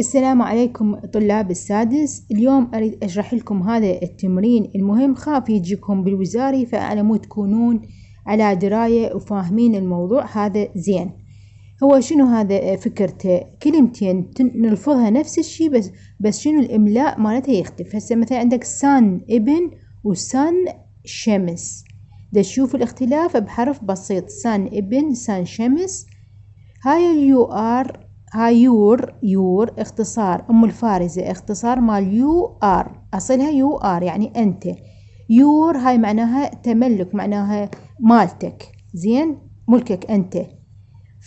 السلام عليكم طلاب السادس. اليوم أريد أشرح لكم هذا التمرين. المهم خاف يجيكم بالوزاري فأنا مو تكونون على دراية وفاهمين الموضوع. هذا زين. هو شنو هذا؟ فكرته. كلمتين نلفظها نفس الشي بس بس شنو الإملاء مالتها يختلف. هسه مثلا عندك سن ابن وسن شمس. دا تشوف الاختلاف بحرف بسيط. سن ابن سن شمس. هاي ال you're هاي your you're اختصار أم الفارزة اختصار مال you are أصلها you are يعني أنت. your هاي معناها تملك معناها مالتك. زين؟ ملكك أنت.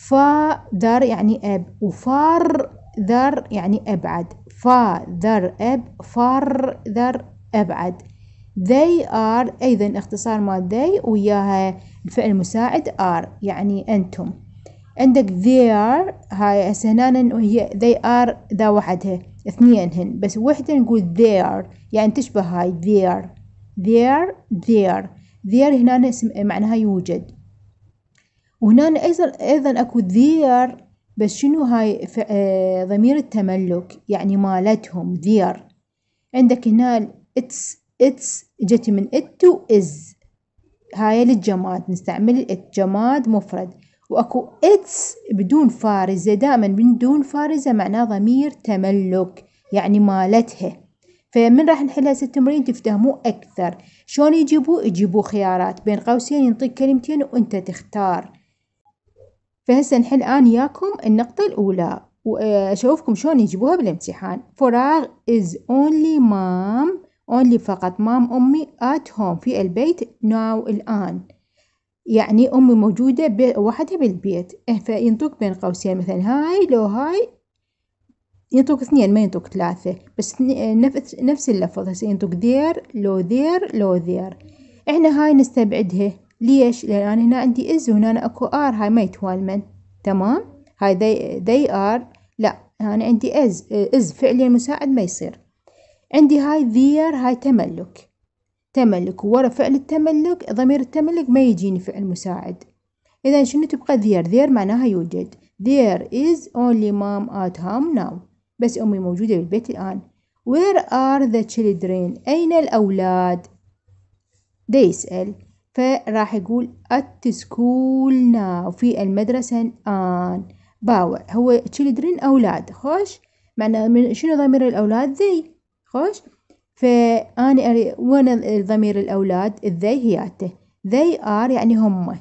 father يعني أب و farther يعني أبعد. father أب farther أبعد. they are أيضا اختصار مال they وياها الفعل المساعد are يعني أنتم. عندك their هاي هسه هنا وهي they are ذا وحدها اثنينهن. بس وحدة نقول their يعني تشبه هاي their their their their هنا اسم معناها يوجد. وهنا أيضا أيضا أكو their بس شنو هاي آه ضمير التملك يعني مالتهم their عندك هنا it's it's جت من it to is. هاي للجماد نستعمل it جماد مفرد. وأكو إتس بدون فارزة دائما بدون فارزة معناه ضمير تملك يعني مالتها فمن راح نحل هسه التمرين تفتهموه أكثر. شلون يجيبوه يجيبوا خيارات بين قوسين ينطيك كلمتين وأنت تختار. فهسه نحل الآن ياكم النقطة الأولى. وأشوفكم شلون يجيبوها بالامتحان. فراغ is only mom only فقط مام أمي at home في البيت now الآن. يعني أمي موجودة وحدها بالبيت. إيه فينطوك بين قوسين مثلا هاي لو هاي ينطوك اثنين ما ينطوك ثلاثة. بس نفس نفس اللفظ هسه ينطوك there لو their لو they're إحنا هاي نستبعدها. ليش؟ لأن أنا هنا عندي is وهنا أكو are. هاي ما يتوالمن تمام؟ هاي they, they are. لا أنا عندي إز. إز فعليا مساعد ما يصير. عندي هاي ذير هاي تملك. تملك ورا فعل التملك ضمير التملك ما يجيني فعل مساعد. إذا شنو تبقى there there معناها يوجد. there is only mom at home now. بس أمي موجودة بالبيت الآن. where are the children أين الأولاد؟ ده يسأل. فراح يقول at school now. في المدرسة الآن. باوع هو children أولاد. خوش؟ معناه شنو ضمير الأولاد؟ they خوش؟ فأنا أري وين ضمير الأولاد الذي هياته they are يعني هم.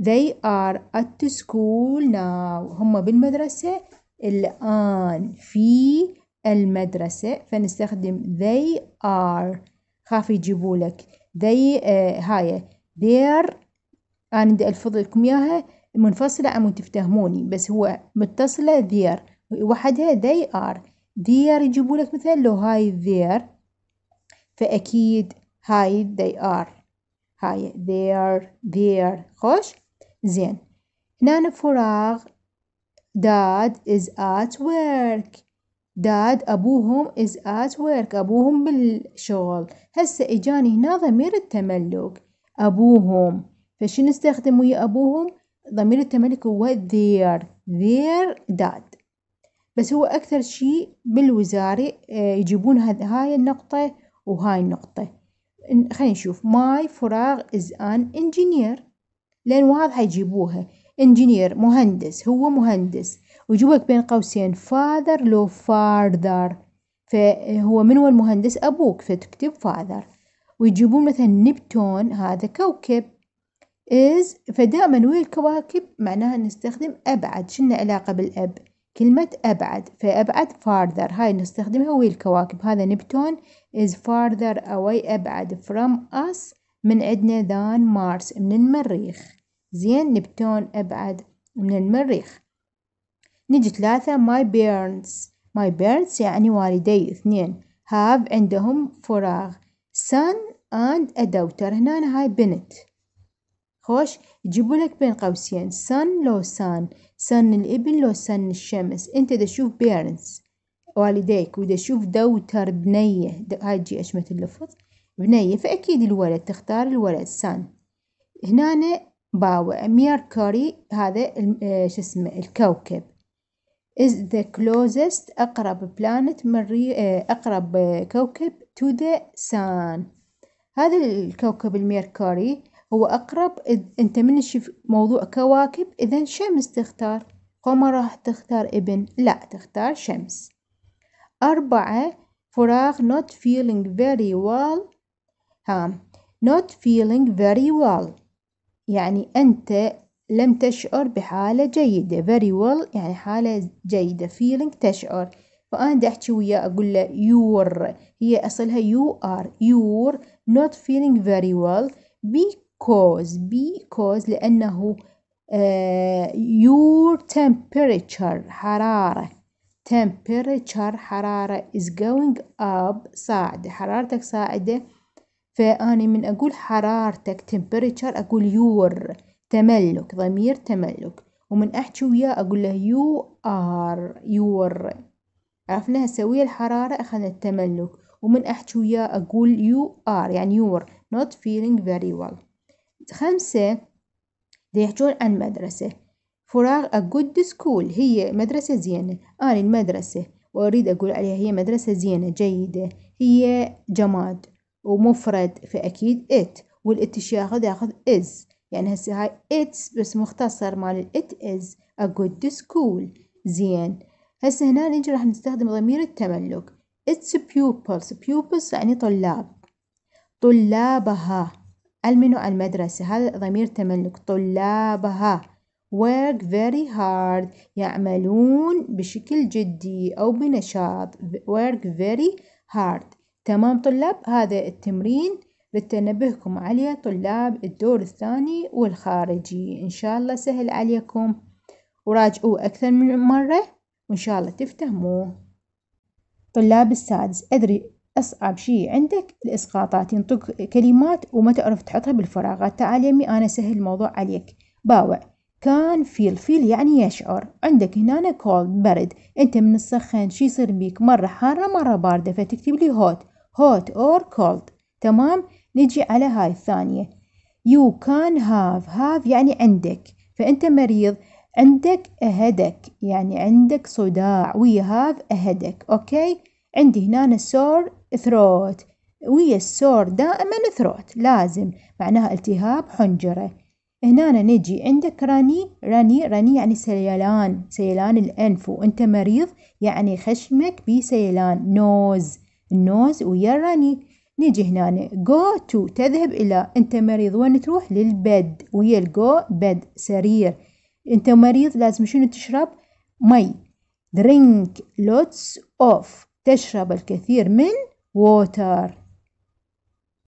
they are at school now. هم بالمدرسة. الآن في المدرسة. فنستخدم they are. خاف يجيبوا لك. they uh, هاي. there أنا بدي ألفظ لكم إياها. منفصلة عم تفتهموني بس هو متصلة there. وحدها they are. there يجيبوا لك مثلا لو هاي there. فأكيد هاي they are. هاي they are there. خوش؟ زين. هنا فراغ. Dad is at work. Dad أبوهم is at work. أبوهم بالشغل. هسه إجاني هنا ضمير التملك. أبوهم. فشو نستخدم ويا أبوهم؟ ضمير التملك هو their their dad. بس هو أكثر شي بالوزاري آه، يجيبون هاي النقطة وهاي النقطة. خلينا نشوف. ماي فراغ is an engineer. لأن واضحة يجيبوها. Engineer مهندس. هو مهندس. ويجيبوك بين قوسين. Father لو farther فهو من هو المهندس؟ أبوك. فتكتب father. ويجيبون مثلا نبتون. هذا كوكب. Is فدائما ويا الكواكب؟ معناها نستخدم أبعد. شنو علاقة بالأب؟ كلمة أبعد. فأبعد farther. هاي نستخدمها ويا الكواكب. هذا نبتون is farther away. أبعد from us. من عندنا than Mars. من المريخ. زين نبتون أبعد من المريخ. نجي ثلاثة. My parents my parents يعني والدي. اثنين. Have عندهم فراغ. Son and a daughter. هنا هاي بنت. خوش يجيبوا لك بين قوسين son لو son son الابن لو son الشمس انت دا تشوف parents والديك وإذا شوف دوتر بنية هاي تجي أشمة اللفظ بنية فأكيد الولد تختار الولد سان. هنا باوع Mercury هذا شو اسمه الكوكب is the closest أقرب planet مري أقرب كوكب to the sun هذا الكوكب ال Mercury هو أقرب. أنت من تشوف موضوع كواكب إذا شمس تختار. وما راح تختار ابن لا تختار شمس. أربعة فراغ not feeling very well. ها not feeling very well. يعني أنت لم تشعر بحالة جيدة. very well يعني حالة جيدة. feeling تشعر. فأنا دا أحكي وياه أقول له your. هي أصلها you are. you're not feeling very well. because because لأنه uh, your temperature حرارة. Temperature حرارة is going up. صاعدة حرارتك صاعدة. فأني من أقول حرارتك temperature أقول your تملك ضمير تملك. ومن أحكي وياه أقول له you are your. عرفنا سوية الحرارة أخذنا التملك. ومن أحكي وياه أقول you are يعني you're not feeling very well. خمسة يحجون عن مدرسة. فراغ a good school هي مدرسة زينة. أنا المدرسة وأريد أقول عليها هي مدرسة زينة جيدة. هي جماد ومفرد فأكيد it. والإت ياخذ ياخذ is. يعني هسه هاي it's بس مختصر مال it is. a good school زين. هسه هنا نجي راح نستخدم ضمير التملك. It's pupils. Pupils يعني طلاب. طلابها. المنو المدرسة؟ هذا ضمير تملك طلابها. Work very hard. يعملون بشكل جدي أو بنشاط. Work very hard. تمام طلاب. هذا التمرين لتنبهكم عليه طلاب الدور الثاني والخارجي. إن شاء الله سهل عليكم. وراجعوه أكثر من مرة. وإن شاء الله تفتهموه. طلاب السادس. أدري أصعب شي عندك الإسقاطات ينطق كلمات وما تعرف تحطها بالفراغات تعال يمي أنا سهل الموضوع عليك. باوع. can feel. feel يعني يشعر. عندك هنا cold برد. أنت من تسخن. شي يصير بيك؟ مرة حارة مرة باردة. فتكتب لي hot hot or cold تمام؟ نجي على هاي الثانية. You can have. Have يعني عندك. فأنت مريض. عندك a headache. يعني عندك صداع. We have a headache. okay؟ عندي هنا sore throat. ويا ال sore دائما throat لازم. معناها التهاب حنجرة. هنا نجي عندك runny runny runny يعني سيلان. سيلان الأنف. وأنت مريض يعني خشمك بسيلان. nose ال nose ويا ال runny نيجي هنا go to. تذهب إلى. أنت مريض. وين تروح؟ لل bed ويا ال go bed سرير. أنت مريض لازم شنو تشرب؟ مي. drink. lots of. تشرب الكثير من water.